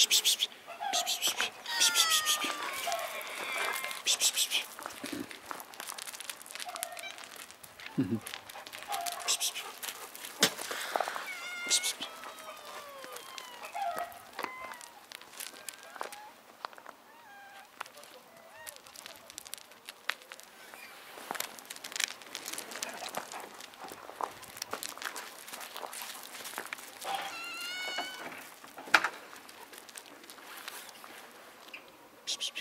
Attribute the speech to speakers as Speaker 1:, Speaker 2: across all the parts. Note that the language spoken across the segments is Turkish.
Speaker 1: Pis, pis, pis. Pis, pis, pis, pis. Pis, pis, pis, pis, pis. Pis, pis, pis, pis. Hı hı. Pis.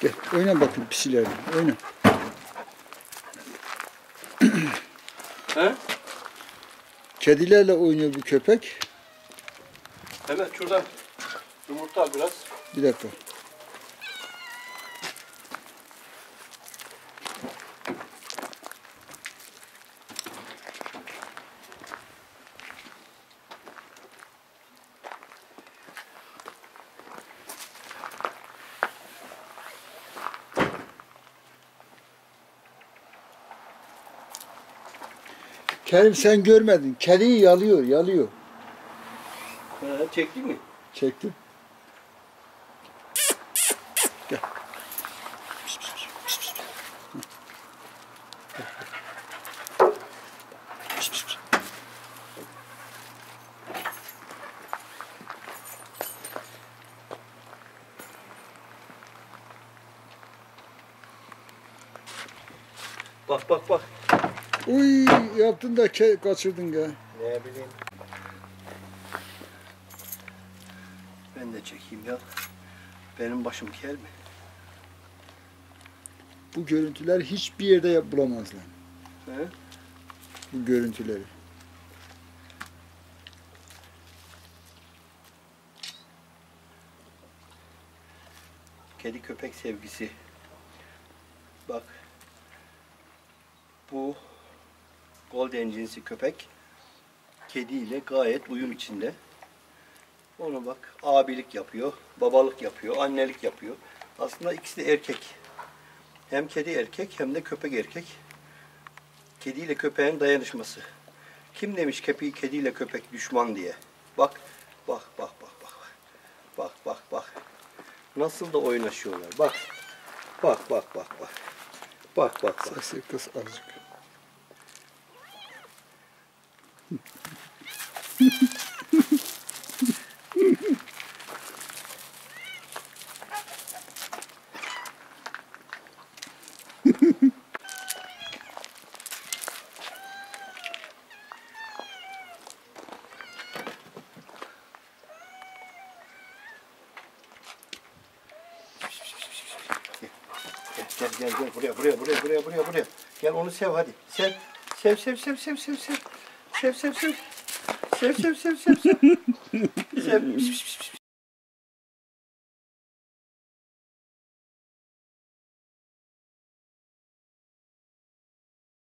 Speaker 1: Gel oyna bakayım pisilerle. Oyna.
Speaker 2: He?
Speaker 1: Kedilerle oynuyor bu köpek.
Speaker 2: Evet şuradan yumurta biraz.
Speaker 1: Bir dakika. Kerim sen görmedin. Kediyi yalıyor, yalıyor.
Speaker 2: He, çekti mi?
Speaker 1: Çektim. Gel.
Speaker 2: Bak bak bak.
Speaker 1: Uy yaptın da kaçırdın ya.
Speaker 2: Ne bileyim. Ben de çekeyim ya. Benim başım kel mi?
Speaker 1: Bu görüntüler hiçbir yerde bulamazlar.
Speaker 2: He?
Speaker 1: Bu görüntüleri.
Speaker 2: Kedi köpek sevgisi. Bak. Bu golden cinsi köpek kediyle gayet uyum içinde. Ona bak abilik yapıyor, babalık yapıyor, annelik yapıyor. Aslında ikisi de erkek. Hem kedi erkek hem de köpek erkek. Kediyle köpeğin dayanışması. Kim demiş kepi kediyle köpek düşman diye. Bak, bak, bak, bak, bak. Bak, bak, bak. Nasıl da oynaşıyorlar. Bak. Bak, bak, bak, bak. Bak, bak, bak.
Speaker 1: Sesi kız azıcık.
Speaker 2: Gel, gel, gel. Buraya, buraya, buraya, buraya, buraya, buraya. Gel onu sev hadi. Sev. Sev, sev, sev, sev, sev, sev. Sev, sev, sev. Sev, sev, sev, sev, sev. Sev.